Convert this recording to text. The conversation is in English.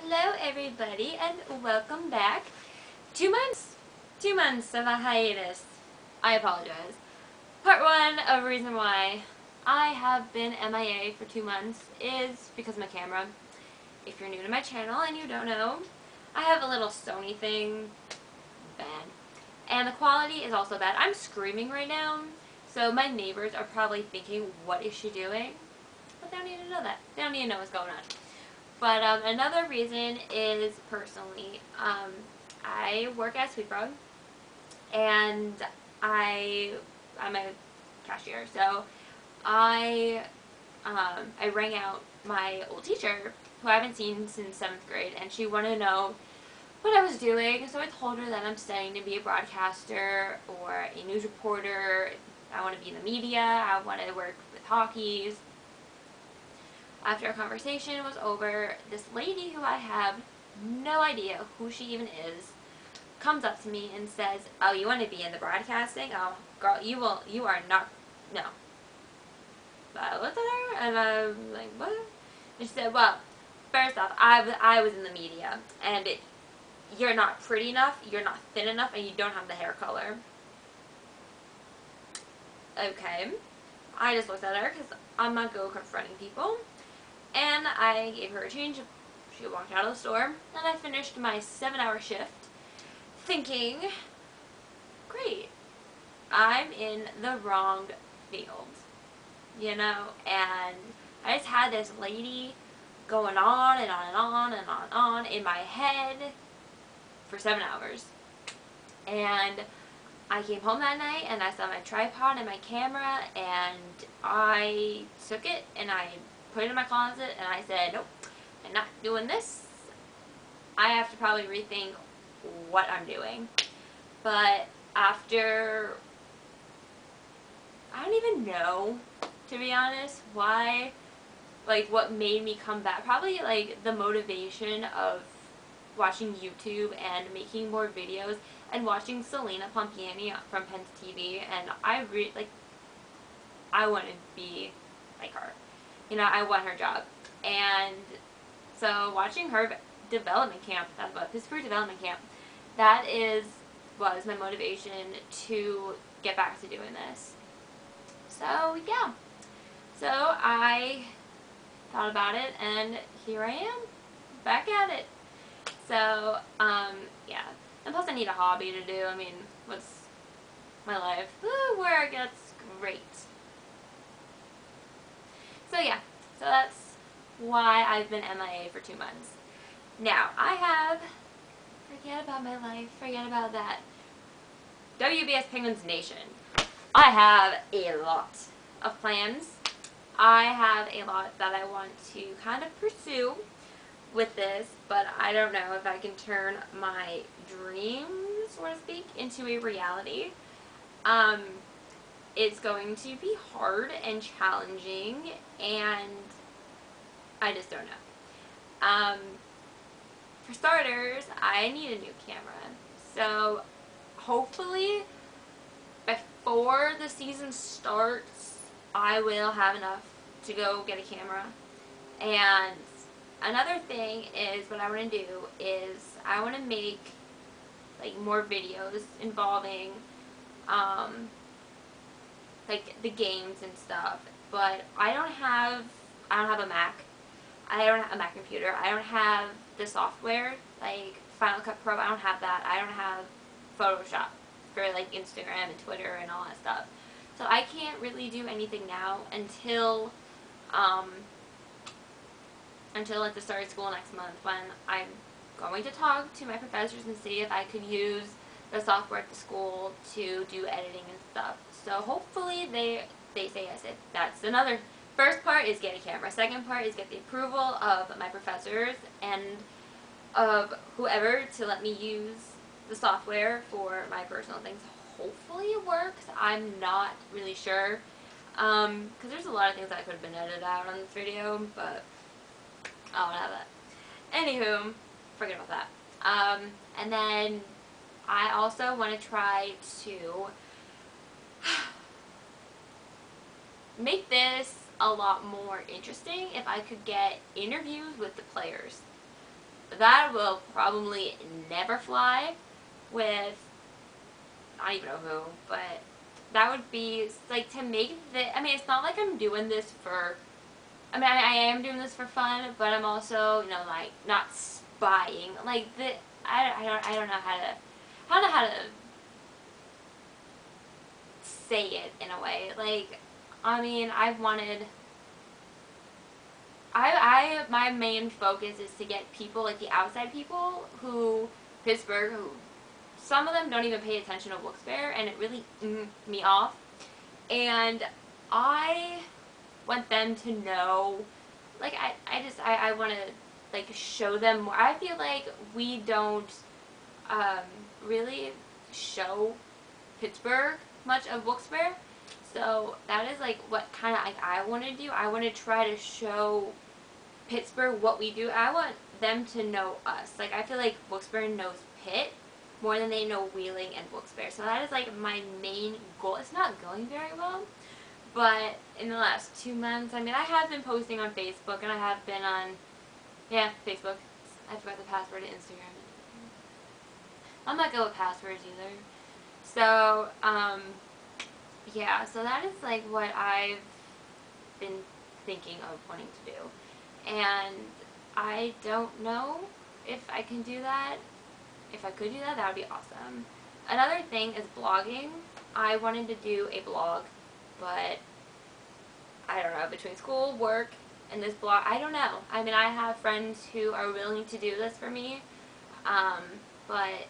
Hello everybody and welcome back. Two months, two months of a hiatus. I apologize. Part one of reason why I have been MIA for two months is because of my camera. If you're new to my channel and you don't know, I have a little Sony thing. Bad. And the quality is also bad. I'm screaming right now, so my neighbors are probably thinking, what is she doing? But they don't need to know that. They don't need to know what's going on. But um, another reason is personally, um, I work at Sweet Frog, and I I'm a cashier, so I um, I rang out my old teacher who I haven't seen since seventh grade, and she wanted to know what I was doing. So I told her that I'm studying to be a broadcaster or a news reporter. I want to be in the media. I want to work with hockeys after our conversation was over, this lady who I have no idea who she even is comes up to me and says, "Oh, you want to be in the broadcasting? Oh, girl, you will. You are not. No." I looked at her and I'm like, "What?" And she said, "Well, first off, I, I was in the media, and it, you're not pretty enough, you're not thin enough, and you don't have the hair color." Okay. I just looked at her because I'm not go confronting people. And I gave her a change. She walked out of the store. And I finished my seven hour shift thinking, great, I'm in the wrong field. You know, and I just had this lady going on and on and on and on and on in my head for seven hours. And I came home that night and I saw my tripod and my camera and I took it and I put it in my closet, and I said, nope, I'm not doing this. I have to probably rethink what I'm doing. But after, I don't even know, to be honest, why, like, what made me come back. Probably, like, the motivation of watching YouTube and making more videos and watching Celina Pompeani from Pens TV and I re like I want to be like her you know, I want her job. And so watching her development camp, that's what, Pittsburgh development camp, that is, was my motivation to get back to doing this. So, yeah. So, I thought about it, and here I am, back at it. So, um, yeah. And plus I need a hobby to do. I mean, what's my life? Ooh, it gets great. So yeah, so that's why I've been MIA for two months. Now, I have, forget about my life, forget about that, WBS Penguins Nation. I have a lot of plans. I have a lot that I want to kind of pursue with this, but I don't know if I can turn my dreams, so to speak, into a reality. Um, it's going to be hard and challenging and I just don't know. Um, for starters, I need a new camera. So hopefully before the season starts, I will have enough to go get a camera. And another thing is what I want to do is I want to make like more videos involving um, like the games and stuff. But I don't have I don't have a Mac. I don't have a Mac computer. I don't have the software like Final Cut Pro. I don't have that. I don't have Photoshop for like Instagram and Twitter and all that stuff. So I can't really do anything now until um, until at the start of school next month when I'm going to talk to my professors and see if I could use the software at the school to do editing and stuff. So hopefully they they say yes. If that's another first part is get a camera. Second part is get the approval of my professors and of whoever to let me use the software for my personal things. Hopefully it works. I'm not really sure. Because um, there's a lot of things that could have been edited out on this video, but I don't have that. Anywho, forget about that. Um, and then I also want to try to make this a lot more interesting if I could get interviews with the players. that will probably never fly with I don't even know who, but that would be like to make the. I mean, it's not like I'm doing this for. I mean, I, I am doing this for fun, but I'm also, you know, like not spying. Like the, I, I don't, I don't know how to, I don't know how to say it in a way. Like, I mean, I've wanted. I, I, my main focus is to get people, like the outside people who, Pittsburgh, who some of them don't even pay attention to Wilkes-Barre, and it really mm, me off. And I want them to know, like, I, I just, I, I want to, like, show them more. I feel like we don't um, really show Pittsburgh much of Wilkes-Barre. So that is, like, what kind of, like, I want to do. I want to try to show Pittsburgh what we do. I want them to know us. Like, I feel like Wilkes-Barre knows Pitt more than they know Wheeling and Wilkes-Barre. So that is like my main goal. It's not going very well, but in the last two months, I mean, I have been posting on Facebook and I have been on, yeah, Facebook. I forgot the password to Instagram. I'm not good with passwords either. So, um, yeah, so that is like what I've been thinking of wanting to do. And I don't know if I can do that if I could do that, that would be awesome. Another thing is blogging. I wanted to do a blog, but I don't know, between school, work, and this blog, I don't know. I mean, I have friends who are willing to do this for me, um, but